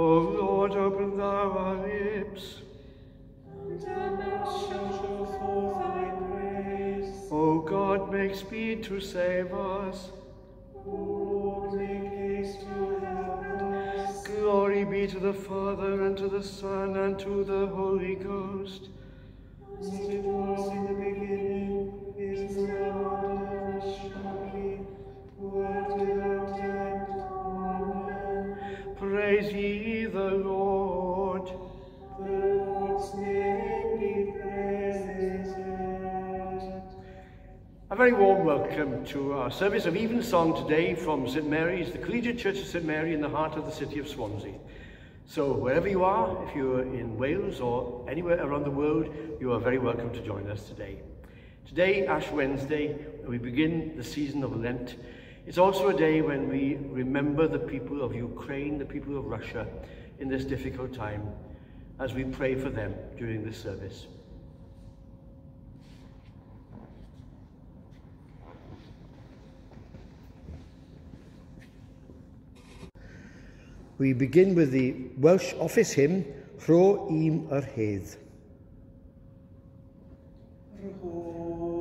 O Lord, open thou our lips. And our mouth shall show forth thy praise. O God, make speed to save us. O Lord, make haste to help us. Glory be to the Father, and to the Son, and to the Holy Ghost. Praise ye the Lord. The Lord's name be praised. A very warm welcome to our service of evensong today from St Mary's, the Collegiate Church of St Mary in the heart of the city of Swansea. So wherever you are, if you're in Wales or anywhere around the world, you are very welcome to join us today. Today, Ash Wednesday, we begin the season of Lent. It's also a day when we remember the people of Ukraine, the people of Russia, in this difficult time, as we pray for them during this service. We begin with the Welsh office hymn, Rho im yr hedd. Rhoi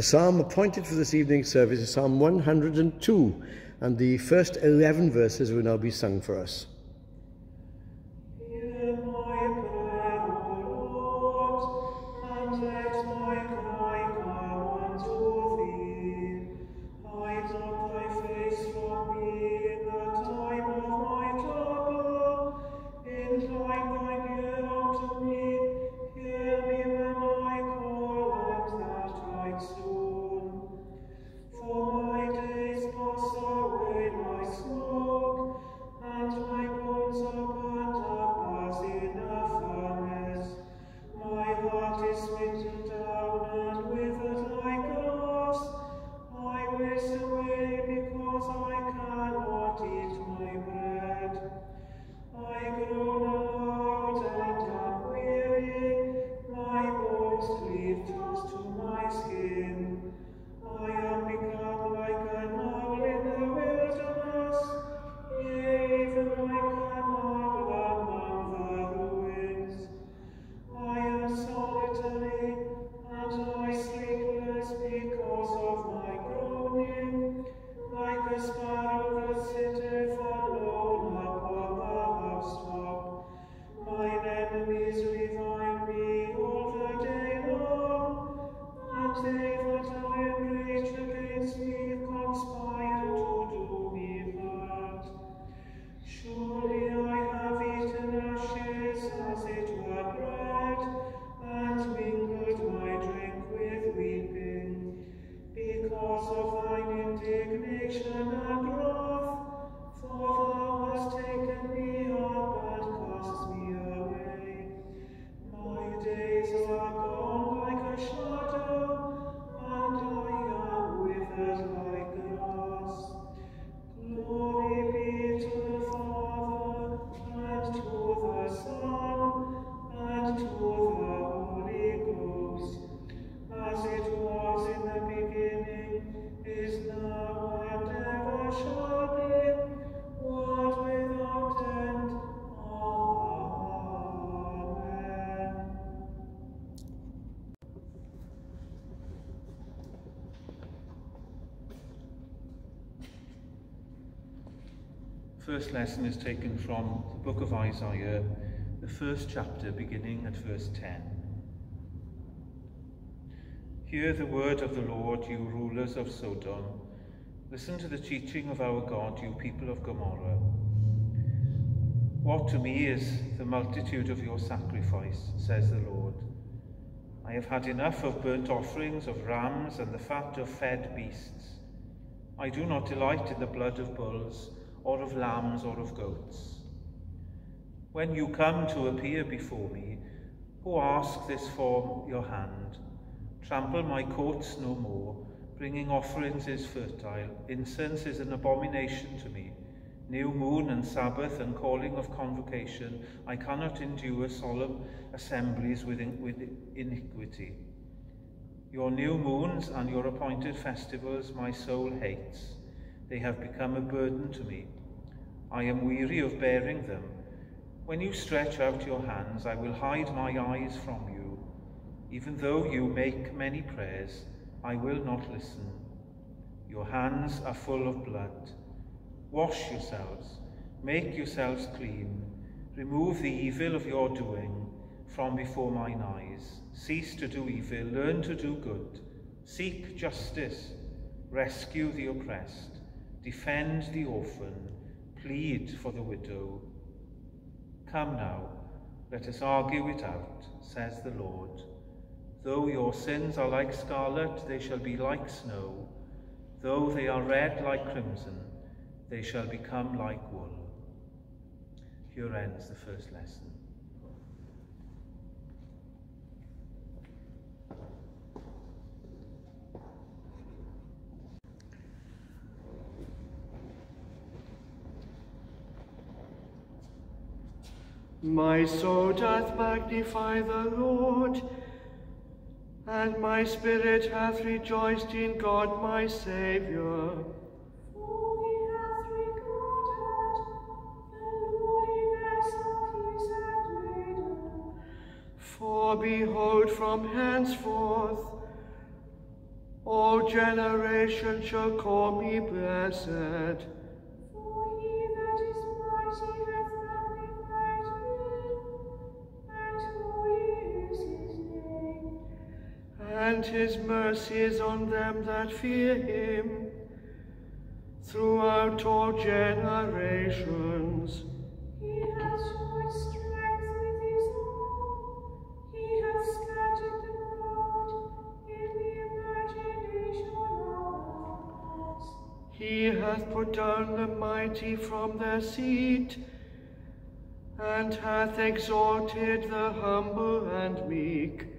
The psalm appointed for this evening's service is Psalm 102, and the first 11 verses will now be sung for us. First lesson is taken from the book of Isaiah, the first chapter beginning at verse 10. Hear the word of the Lord, you rulers of Sodom. Listen to the teaching of our God, you people of Gomorrah. What to me is the multitude of your sacrifice, says the Lord. I have had enough of burnt offerings of rams and the fat of fed beasts. I do not delight in the blood of bulls, or of lambs, or of goats. When you come to appear before me, who ask this for your hand? Trample my courts no more. Bringing offerings is fertile. Incense is an abomination to me. New moon and Sabbath and calling of convocation, I cannot endure solemn assemblies with, in, with iniquity. Your new moons and your appointed festivals my soul hates. They have become a burden to me. I am weary of bearing them. When you stretch out your hands, I will hide my eyes from you. Even though you make many prayers, I will not listen. Your hands are full of blood. Wash yourselves, make yourselves clean. Remove the evil of your doing from before mine eyes. Cease to do evil, learn to do good. Seek justice, rescue the oppressed, defend the orphan, plead for the widow. Come now, let us argue it out, says the Lord. Though your sins are like scarlet, they shall be like snow. Though they are red like crimson, they shall become like wool. Here ends the first lesson. My soul doth magnify the Lord, and my spirit hath rejoiced in God my Saviour. For he hath regarded the lowliness of his handmaiden. For behold, from henceforth all generations shall call me blessed. And his mercy is on them that fear him throughout all generations. He hath showed strength with his arm. He hath scattered the proud in the imagination of. He hath put down the mighty from their seat, and hath exalted the humble and meek.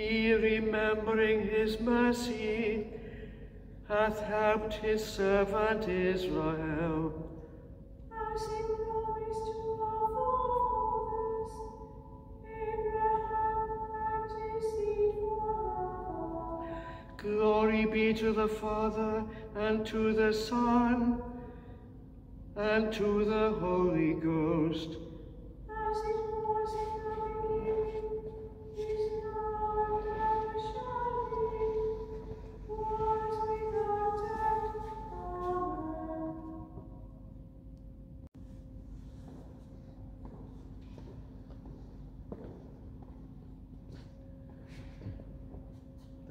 He, remembering his mercy, hath helped his servant Israel. As he promised to our forefathers, Abraham and his seed forever. Glory be to the Father, and to the Son, and to the Holy Ghost.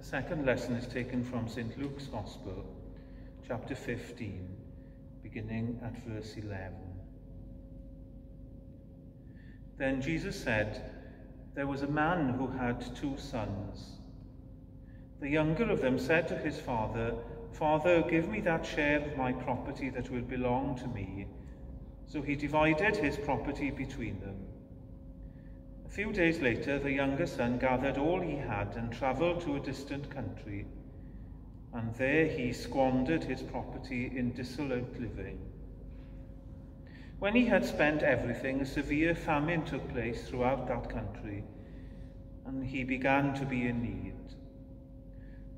Second lesson is taken from St. Luke's Gospel, chapter 15, beginning at verse 11. Then Jesus said, There was a man who had two sons. The younger of them said to his father, Father, give me that share of my property that will belong to me. So he divided his property between them. A few days later, the younger son gathered all he had and travelled to a distant country, and there he squandered his property in dissolute living. When he had spent everything, a severe famine took place throughout that country, and he began to be in need.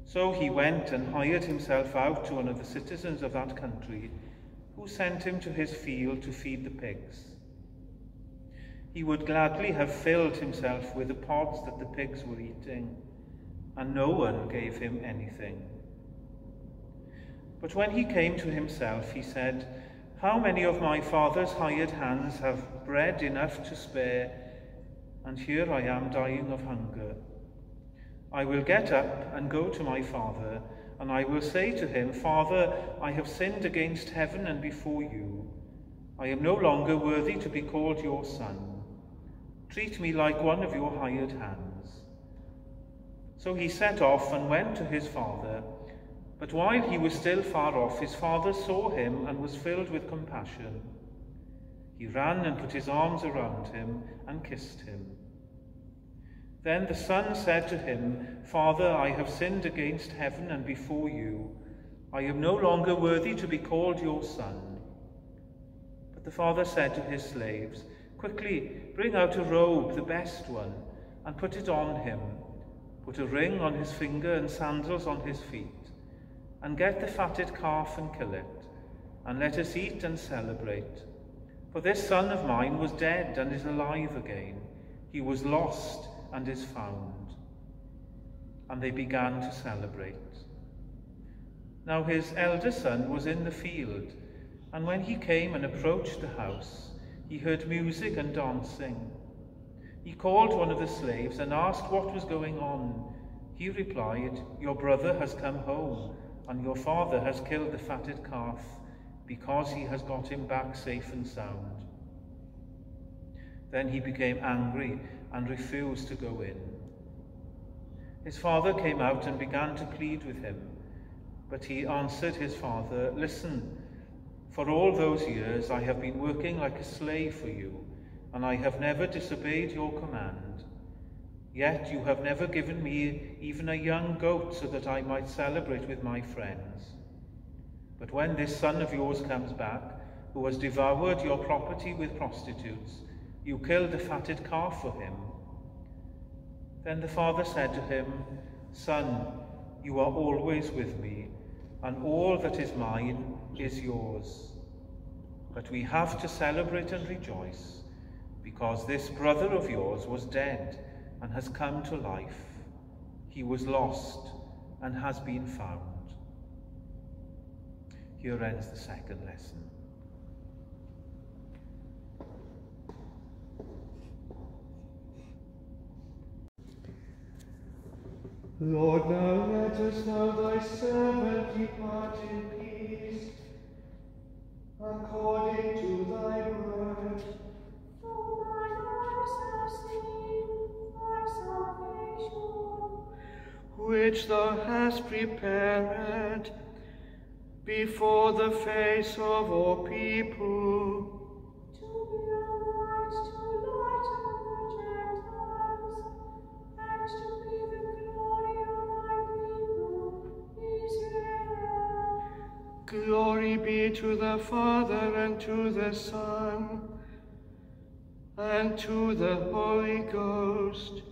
So he went and hired himself out to one of the citizens of that country, who sent him to his field to feed the pigs. He would gladly have filled himself with the pods that the pigs were eating, and no one gave him anything. But when he came to himself, he said, How many of my father's hired hands have bread enough to spare, and here I am dying of hunger? I will get up and go to my father, and I will say to him, Father, I have sinned against heaven and before you. I am no longer worthy to be called your son. Treat me like one of your hired hands. So he set off and went to his father. But while he was still far off, his father saw him and was filled with compassion. He ran and put his arms around him and kissed him. Then the son said to him, Father, I have sinned against heaven and before you. I am no longer worthy to be called your son. But the father said to his slaves, Quickly bring out a robe, the best one, and put it on him. Put a ring on his finger and sandals on his feet. And get the fatted calf and kill it, and let us eat and celebrate. For this son of mine was dead and is alive again. He was lost and is found. And they began to celebrate. Now his elder son was in the field, and when he came and approached the house, he heard music and dancing. He called one of the slaves and asked what was going on. He replied, Your brother has come home, and your father has killed the fatted calf, because he has got him back safe and sound. Then he became angry and refused to go in. His father came out and began to plead with him, but he answered his father, Listen, for all those years I have been working like a slave for you, and I have never disobeyed your command. Yet you have never given me even a young goat so that I might celebrate with my friends. But when this son of yours comes back, who has devoured your property with prostitutes, you killed a fatted calf for him. Then the father said to him, Son, you are always with me, and all that is mine is yours. But we have to celebrate and rejoice, because this brother of yours was dead and has come to life. He was lost and has been found. Here ends the second lesson. Lord, now let us know thy servant depart in peace, according to thy word. For mine eyes have seen thy salvation, which thou hast prepared before the face of all people, to the Father and to the Son and to the Holy Ghost.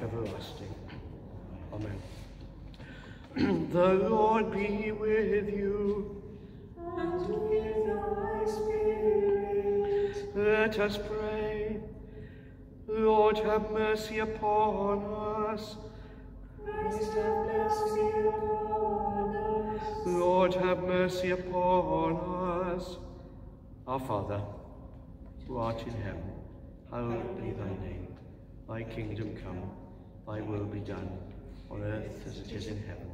Life everlasting. Amen. the Lord be with you. And with thy spirit. Let us pray. Lord, have mercy upon us. Christ have mercy upon us. Lord, have mercy upon us. Our Father, who art in heaven, hallowed be thy name. Thy kingdom come, thy will be done, on earth as it is in heaven.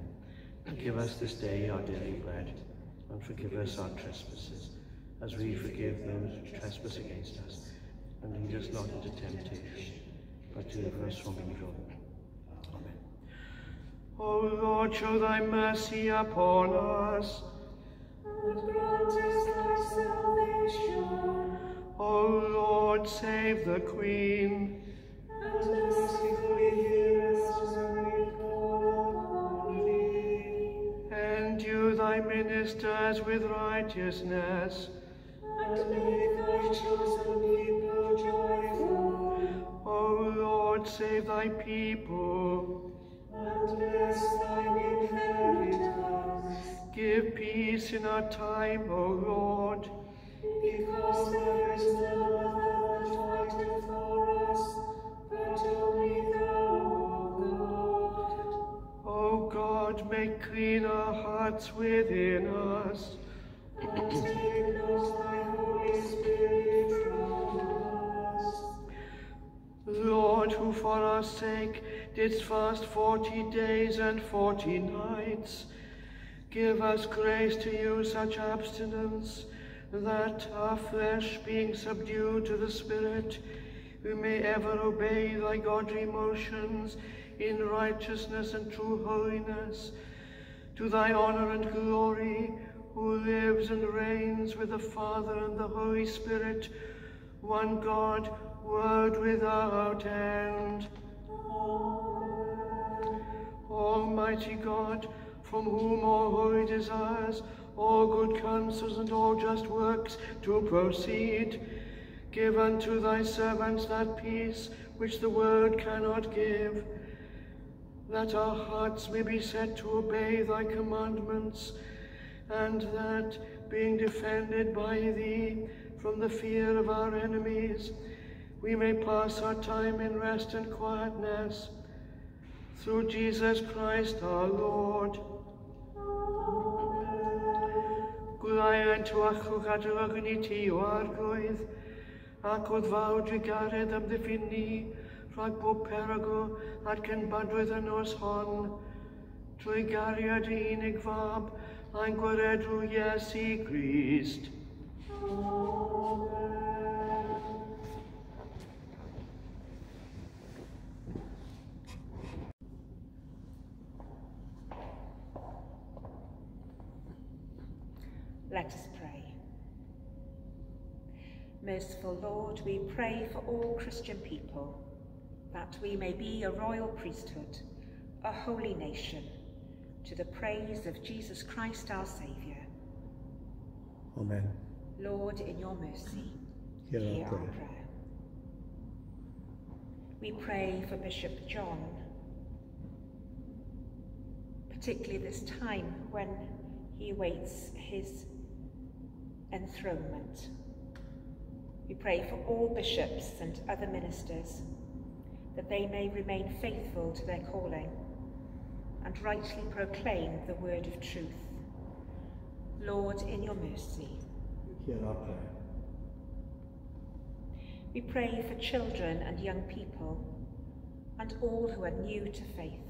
Give us this day our daily bread, and forgive us our trespasses, as we forgive those who trespass against us. And lead us not into temptation, but deliver us from evil. Amen. O Lord, show thy mercy upon us. And grant us thy salvation. O Lord, save the Queen. Thy ministers with righteousness. And make thy chosen people joyful. O Lord, save thy people. And bless thine inheritance. Give peace in our time, O Lord. Because there is no other that fighteth for us, but only God, make clean our hearts within us. And take thy Holy Spirit from us. Lord, who for our sake didst fast forty days and forty nights, give us grace to use such abstinence that our flesh being subdued to the Spirit, we may ever obey thy godly motions in righteousness and true holiness, to thy honour and glory, who lives and reigns with the Father and the Holy Spirit, one God, word without end. Almighty God, from whom all holy desires, all good counsels, and all just works do proceed, give unto thy servants that peace which the world cannot give, that our hearts may be set to obey thy commandments, and that, being defended by thee from the fear of our enemies, we may pass our time in rest and quietness. Through Jesus Christ our Lord. Tywachwch adrywch ni ti o ac o ddfawd i gared am ddiffyn ni, rhag bob perygl ac yn badwydd yn nos hon, trwy gariad i unig fab, a'n Grist. Let us pray. Merciful Lord, we pray for all Christian people that we may be a royal priesthood, a holy nation, to the praise of Jesus Christ our Saviour. Amen. Lord, in your mercy, Hear our hear our prayer. prayer. We pray for Bishop John, particularly this time when he awaits his enthronement. We pray for all bishops and other ministers that they may remain faithful to their calling and rightly proclaim the word of truth. Lord, in your mercy, Hear our prayer. We pray for children and young people and all who are new to faith,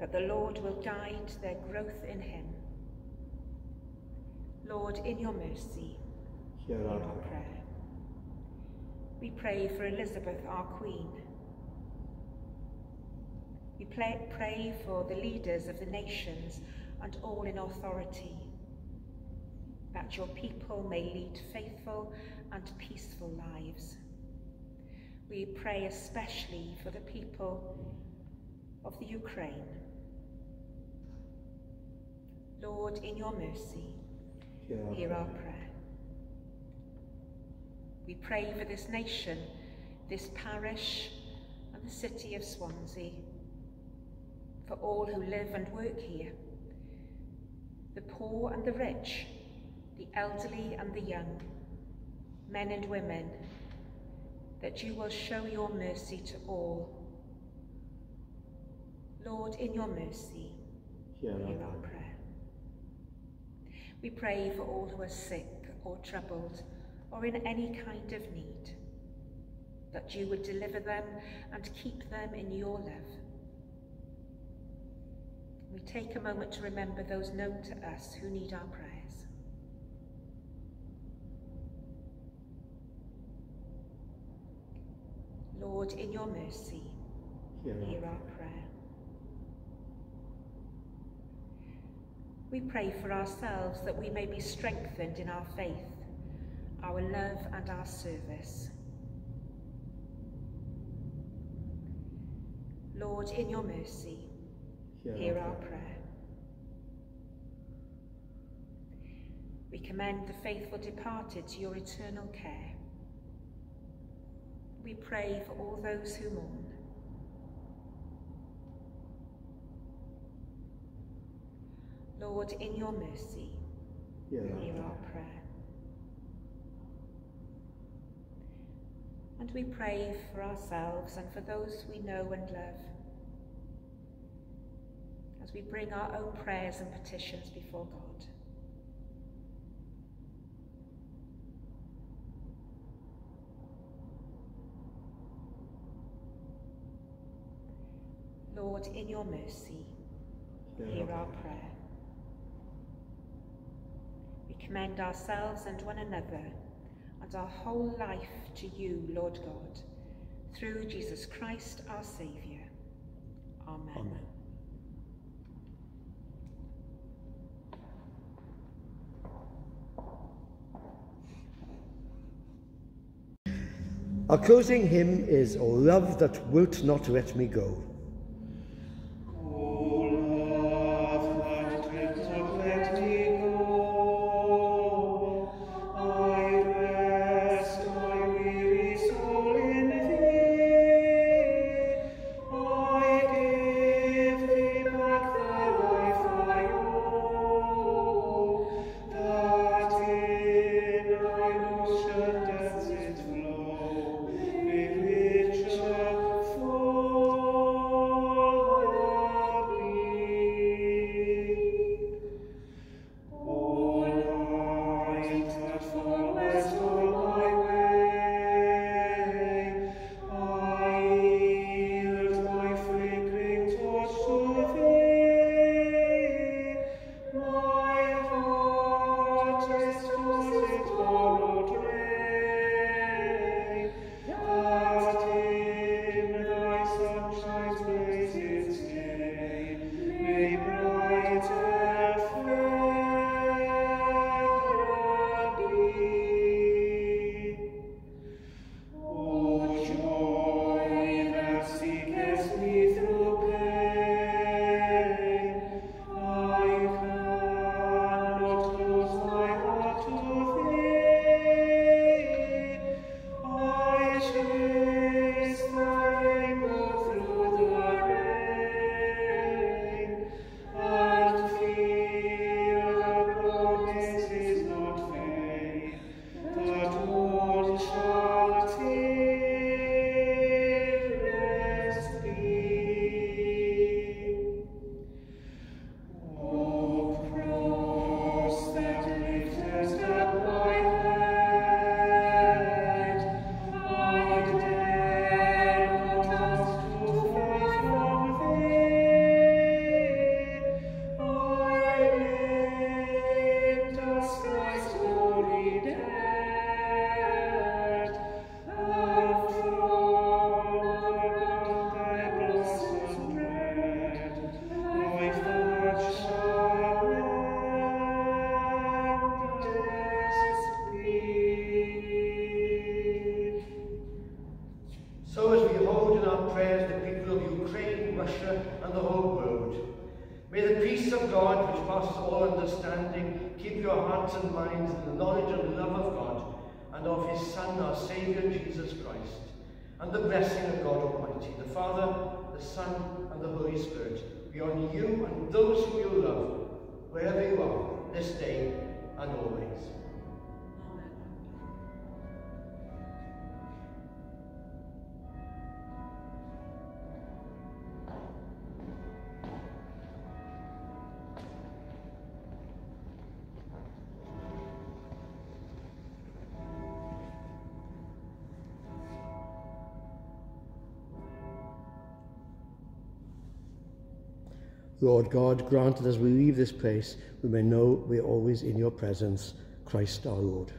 that the Lord will guide their growth in him. Lord, in your mercy, Hear our our prayer. prayer. We pray for Elizabeth, our Queen. We pray, pray for the leaders of the nations and all in authority, that your people may lead faithful and peaceful lives. We pray especially for the people of the Ukraine. Lord, in your mercy, Hear our hear our prayer. prayer. We pray for this nation, this parish, and the city of Swansea, for all who live and work here, the poor and the rich, the elderly and the young, men and women, that you will show your mercy to all. Lord, in your mercy, Hear our hear our prayer. prayer. We pray for all who are sick or troubled or in any kind of need, that you would deliver them and keep them in your love. We take a moment to remember those known to us who need our prayers. Lord, in your mercy, Hear our hear our prayer. We pray for ourselves that we may be strengthened in our faith, our love and our service. Lord, in your mercy, hear our prayer. We commend the faithful departed to your eternal care. We pray for all those who mourn. Lord, in your mercy, Hear our prayer. prayer. And we pray for ourselves and for those we know and love. As we bring our own prayers and petitions before God. Lord, in your mercy, hear our prayer. We commend ourselves and one another and our whole life to you, Lord God, through Jesus Christ our Saviour. Amen. Amen. Our closing hymn is O Love That Wilt Not Let Me Go. Lord God, grant that as we leave this place, we may know we're always in your presence, Christ our Lord.